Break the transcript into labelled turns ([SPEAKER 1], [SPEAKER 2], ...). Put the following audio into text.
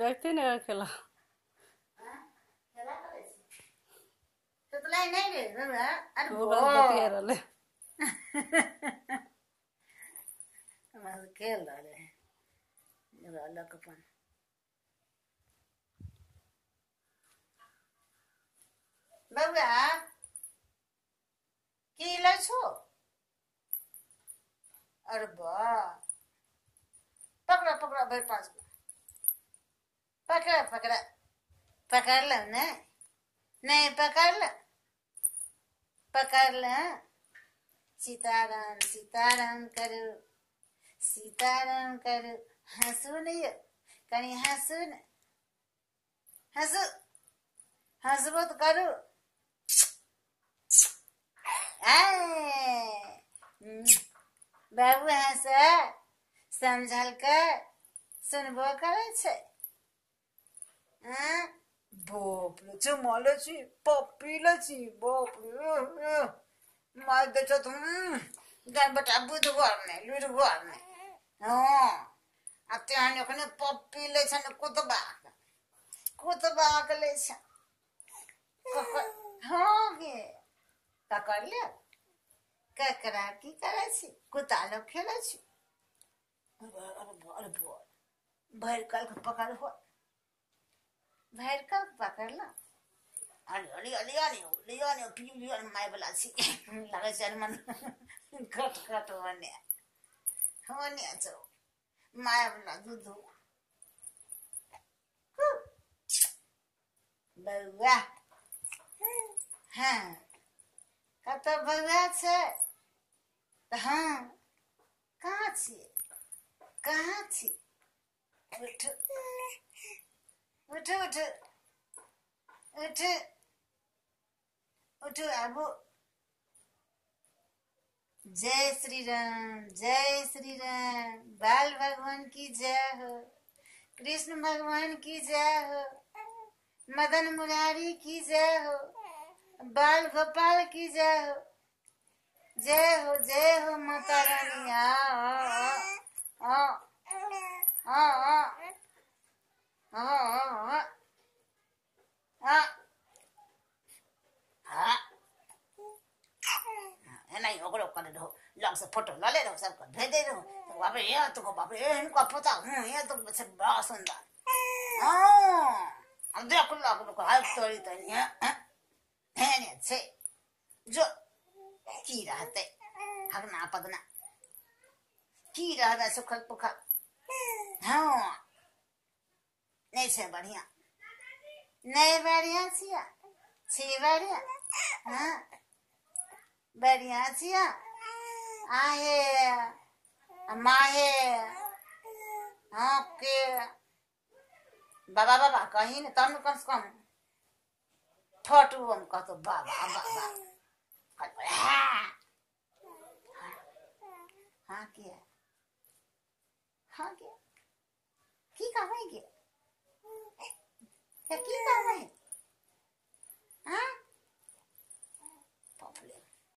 [SPEAKER 1] देखते नहीं खेला।
[SPEAKER 2] खेला करे छी सुतलाई नहीं रे बाबा अरे
[SPEAKER 1] वो
[SPEAKER 2] भो
[SPEAKER 1] बतिया रहले
[SPEAKER 2] हम खेल रहे हैं जब अलग अपन बउआ छो अरे वाह पकड़ा पकड़ा भाई पाँच को पकड़ा पकड़ा। पकड़ लो नहीं नहीं, पकड़ लो। पकड़ लो। सीताराम सीताराम करो। सीताराम करो। हंसू नहीं कहीं हंसू न। हंसू हंसबो तो करो आय, हम्म, बाबू हंस समझल कर सुनबो करे छै हाँ?
[SPEAKER 3] बाप रे चमाले छी पप्पीले छी बाप रे मार दे छ तुम
[SPEAKER 2] गन बेटा बुध घर में लुर घर में हाँ आ त्यहाँ ओखने पप्पी लै छन् कुतबा कुतबा के लै छ हाँ गे पकड़ ले ककरा की पकड़ हो। भर कल के पकड़ ला। अरे अरे अरे अरे अरे अरे पिउ अरे, माय बला छी लगे छ मन। कट कट होने। होने हाँ। कत बौआ छै तऽ हाँ उठ। आबू। जय श्री राम जय श्री राम बाल भगवान की जय हो। कृष्ण भगवान की जय हो। मदन मुरारी की जय हो। बाल गोपाल की जय हो। जय हो जय हो माता रानी। आ फ़ोटो ला दो। सब कर भेज दे दो तो बाप रे तो बाप रे इनको पता हूँ, ये तो से बड़ा सुंदर। हाँ अब देखो लग को हाथ तोड़ी तो नहीं है। नहीं जो की रहते हगना पगना की रहता सुखल पुखल हाँ नहीं छे बढ़िया नहीं बढ़िया छिया छी बढ़िया हाँ बढ़िया छिया आहे माहे हाँ के बाबा बाबा कहीं न कम से कम फ़ोटो हम कहतो बाबा बाबा कहतो, हाँ हाँ किया हाँ किया की काम है क्या क्या की कहबै हाँ रे